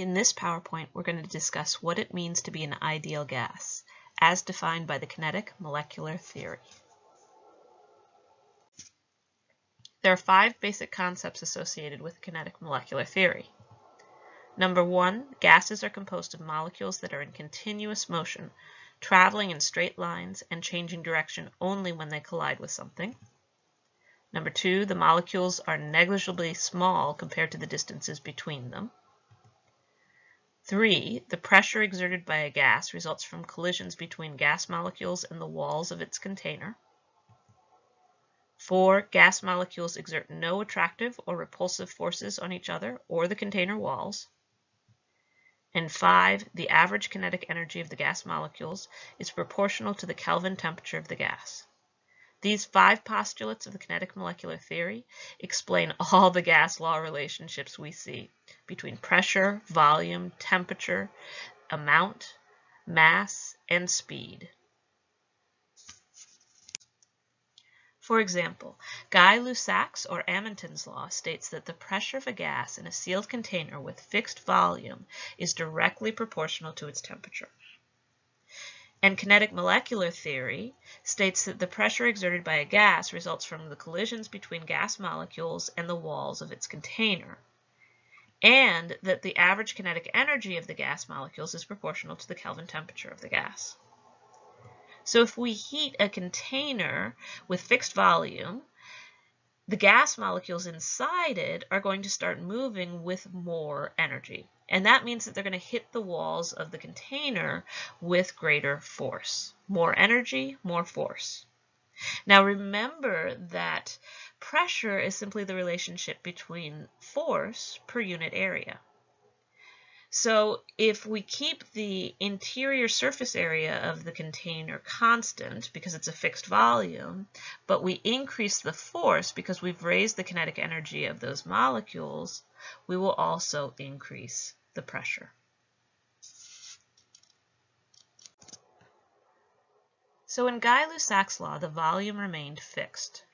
In this PowerPoint, we're going to discuss what it means to be an ideal gas, as defined by the kinetic molecular theory. There are five basic concepts associated with kinetic molecular theory. Number one, gases are composed of molecules that are in continuous motion, traveling in straight lines and changing direction only when they collide with something. Number two, the molecules are negligibly small compared to the distances between them. 3. The pressure exerted by a gas results from collisions between gas molecules and the walls of its container. 4. Gas molecules exert no attractive or repulsive forces on each other or the container walls. And 5. The average kinetic energy of the gas molecules is proportional to the Kelvin temperature of the gas. These five postulates of the kinetic molecular theory explain all the gas law relationships we see between pressure, volume, temperature, amount, mass, and speed. For example, Gay-Lussac's or Amonton's law states that the pressure of a gas in a sealed container with fixed volume is directly proportional to its temperature. And kinetic molecular theory states that the pressure exerted by a gas results from the collisions between gas molecules and the walls of its container, and that the average kinetic energy of the gas molecules is proportional to the Kelvin temperature of the gas. So if we heat a container with fixed volume, the gas molecules inside it are going to start moving with more energy. And that means that they're going to hit the walls of the container with greater force. More energy, more force. Now remember that pressure is simply the relationship between force per unit area. So if we keep the interior surface area of the container constant because it's a fixed volume, but we increase the force because we've raised the kinetic energy of those molecules, we will also increase the pressure. So in Gay-Lussac's law, the volume remained fixed.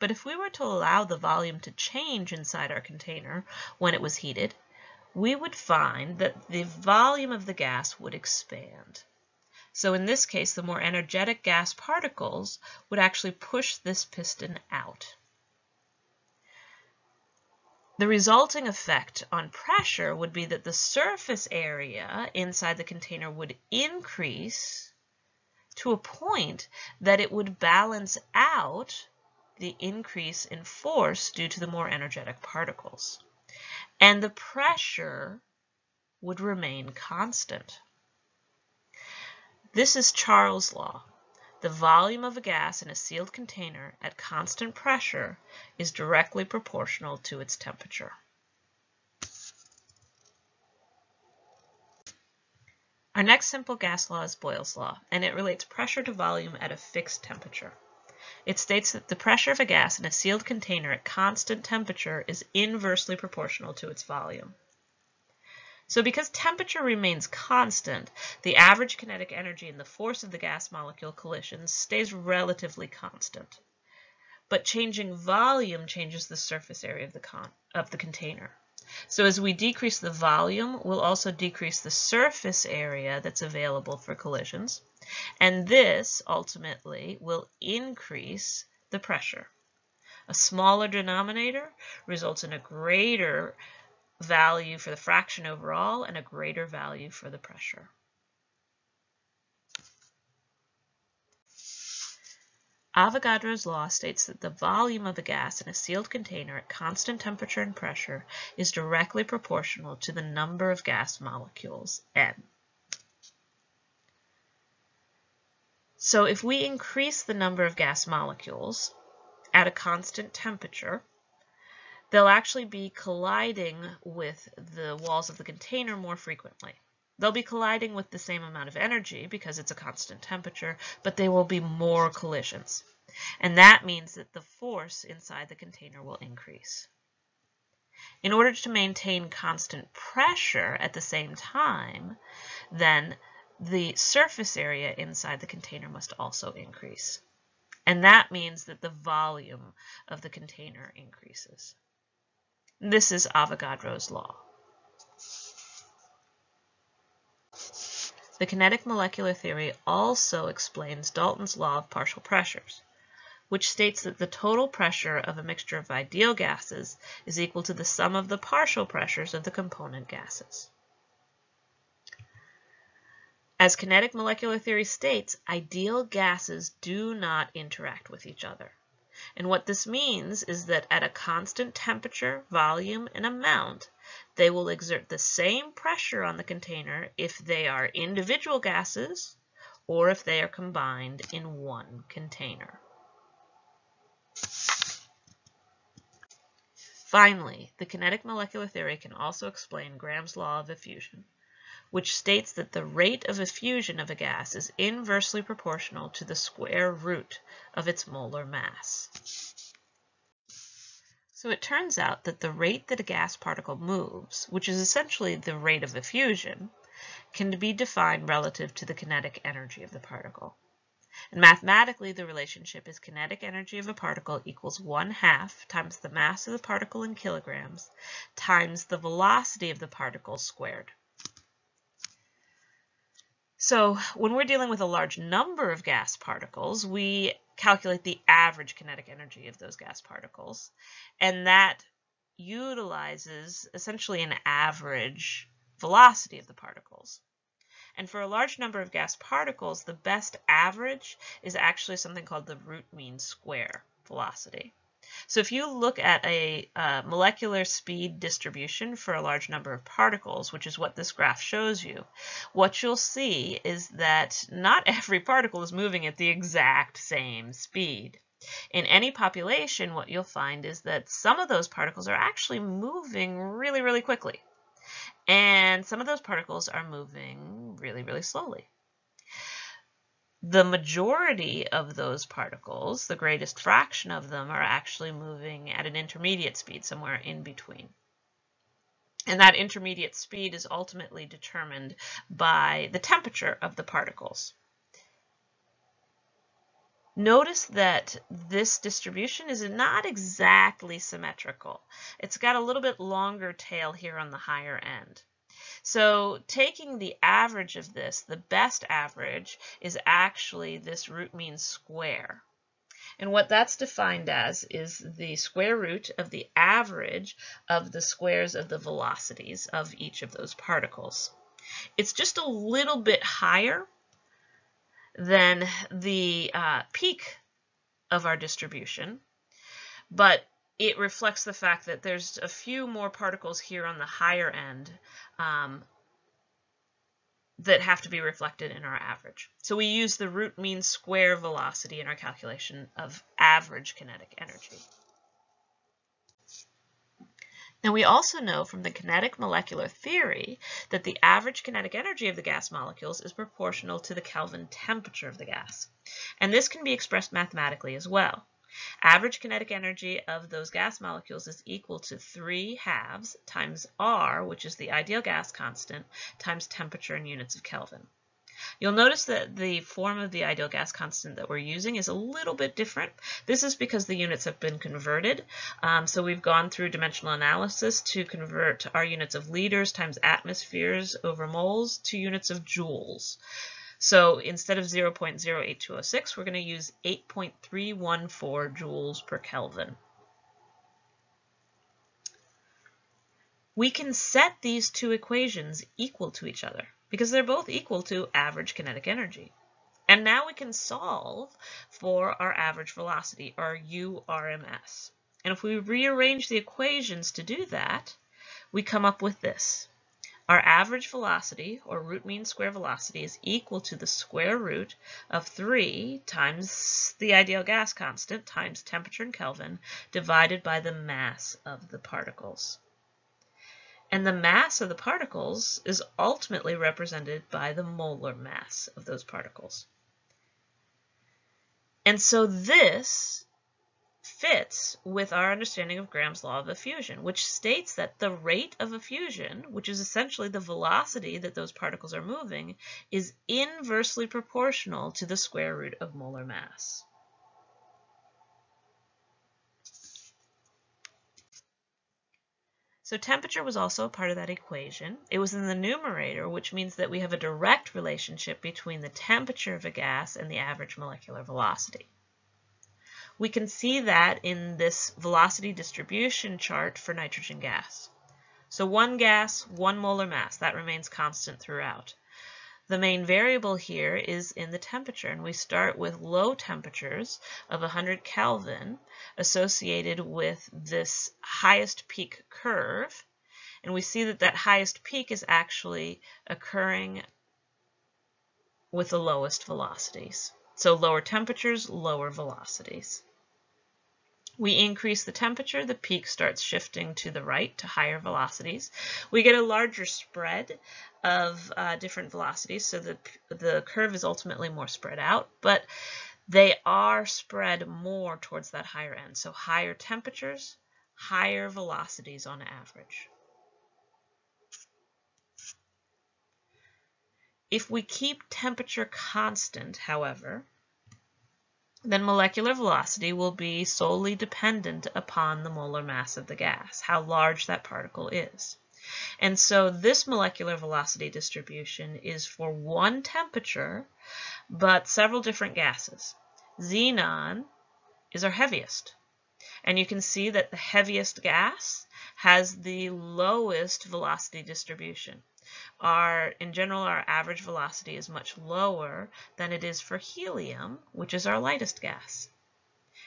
But if we were to allow the volume to change inside our container when it was heated, we would find that the volume of the gas would expand. So in this case, the more energetic gas particles would actually push this piston out. The resulting effect on pressure would be that the surface area inside the container would increase to a point that it would balance out the increase in force due to the more energetic particles and the pressure would remain constant. This is Charles' law. The volume of a gas in a sealed container at constant pressure is directly proportional to its temperature. Our next simple gas law is Boyle's law, and it relates pressure to volume at a fixed temperature. It states that the pressure of a gas in a sealed container at constant temperature is inversely proportional to its volume. So because temperature remains constant, the average kinetic energy and the force of the gas molecule collisions stays relatively constant. But changing volume changes the surface area of the, of the container. So as we decrease the volume, we'll also decrease the surface area that's available for collisions. And this ultimately will increase the pressure. A smaller denominator results in a greater value for the fraction overall and a greater value for the pressure. Avogadro's law states that the volume of a gas in a sealed container at constant temperature and pressure is directly proportional to the number of gas molecules, n. So if we increase the number of gas molecules at a constant temperature, they'll actually be colliding with the walls of the container more frequently. They'll be colliding with the same amount of energy because it's a constant temperature, but there will be more collisions. And that means that the force inside the container will increase. In order to maintain constant pressure at the same time, then the surface area inside the container must also increase. And that means that the volume of the container increases. This is Avogadro's law. the kinetic molecular theory also explains Dalton's law of partial pressures, which states that the total pressure of a mixture of ideal gases is equal to the sum of the partial pressures of the component gases. As kinetic molecular theory states, ideal gases do not interact with each other. And what this means is that at a constant temperature, volume, and amount, they will exert the same pressure on the container if they are individual gases or if they are combined in one container. Finally, the kinetic molecular theory can also explain Graham's law of effusion which states that the rate of effusion of a gas is inversely proportional to the square root of its molar mass. So it turns out that the rate that a gas particle moves, which is essentially the rate of effusion, can be defined relative to the kinetic energy of the particle. And mathematically, the relationship is kinetic energy of a particle equals 1 half times the mass of the particle in kilograms times the velocity of the particle squared. So when we're dealing with a large number of gas particles, we calculate the average kinetic energy of those gas particles. And that utilizes essentially an average velocity of the particles. And for a large number of gas particles, the best average is actually something called the root mean square velocity. So if you look at a uh, molecular speed distribution for a large number of particles, which is what this graph shows you, what you'll see is that not every particle is moving at the exact same speed. In any population, what you'll find is that some of those particles are actually moving really, really quickly. And some of those particles are moving really, really slowly the majority of those particles, the greatest fraction of them, are actually moving at an intermediate speed, somewhere in between. And that intermediate speed is ultimately determined by the temperature of the particles. Notice that this distribution is not exactly symmetrical. It's got a little bit longer tail here on the higher end. So taking the average of this, the best average is actually this root mean square. And what that's defined as is the square root of the average of the squares of the velocities of each of those particles. It's just a little bit higher than the uh, peak of our distribution, but it reflects the fact that there's a few more particles here on the higher end um, that have to be reflected in our average. So we use the root mean square velocity in our calculation of average kinetic energy. Now we also know from the kinetic molecular theory that the average kinetic energy of the gas molecules is proportional to the Kelvin temperature of the gas. And this can be expressed mathematically as well. Average kinetic energy of those gas molecules is equal to 3 halves times R, which is the ideal gas constant, times temperature in units of Kelvin. You'll notice that the form of the ideal gas constant that we're using is a little bit different. This is because the units have been converted. Um, so we've gone through dimensional analysis to convert our units of liters times atmospheres over moles to units of joules. So instead of 0.08206, we're going to use 8.314 joules per Kelvin. We can set these two equations equal to each other because they're both equal to average kinetic energy. And now we can solve for our average velocity, our URMS. And if we rearrange the equations to do that, we come up with this. Our average velocity, or root mean square velocity, is equal to the square root of 3 times the ideal gas constant times temperature in Kelvin divided by the mass of the particles. And the mass of the particles is ultimately represented by the molar mass of those particles. And so this fits with our understanding of Graham's law of effusion, which states that the rate of effusion, which is essentially the velocity that those particles are moving, is inversely proportional to the square root of molar mass. So temperature was also a part of that equation. It was in the numerator, which means that we have a direct relationship between the temperature of a gas and the average molecular velocity. We can see that in this velocity distribution chart for nitrogen gas. So one gas, one molar mass, that remains constant throughout. The main variable here is in the temperature, and we start with low temperatures of 100 Kelvin associated with this highest peak curve. And we see that that highest peak is actually occurring with the lowest velocities. So lower temperatures, lower velocities. We increase the temperature, the peak starts shifting to the right to higher velocities. We get a larger spread of uh, different velocities, so the, the curve is ultimately more spread out, but they are spread more towards that higher end. So higher temperatures, higher velocities on average. If we keep temperature constant, however, then molecular velocity will be solely dependent upon the molar mass of the gas, how large that particle is. And so this molecular velocity distribution is for one temperature, but several different gases. Xenon is our heaviest. And you can see that the heaviest gas has the lowest velocity distribution our, in general, our average velocity is much lower than it is for helium, which is our lightest gas.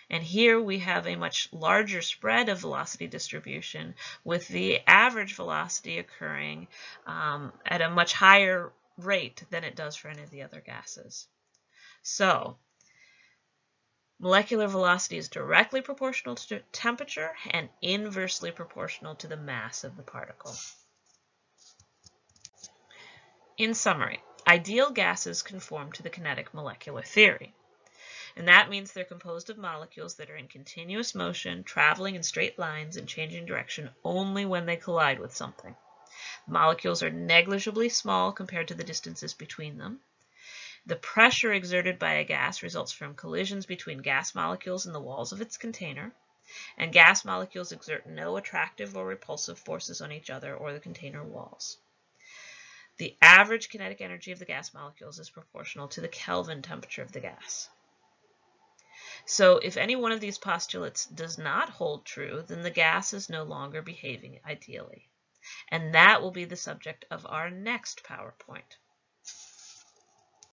And here we have a much larger spread of velocity distribution with the average velocity occurring um, at a much higher rate than it does for any of the other gases. So molecular velocity is directly proportional to temperature and inversely proportional to the mass of the particle. In summary, ideal gases conform to the kinetic molecular theory. And that means they're composed of molecules that are in continuous motion, traveling in straight lines and changing direction only when they collide with something. Molecules are negligibly small compared to the distances between them. The pressure exerted by a gas results from collisions between gas molecules and the walls of its container. And gas molecules exert no attractive or repulsive forces on each other or the container walls. The average kinetic energy of the gas molecules is proportional to the Kelvin temperature of the gas. So if any one of these postulates does not hold true, then the gas is no longer behaving ideally. And that will be the subject of our next PowerPoint.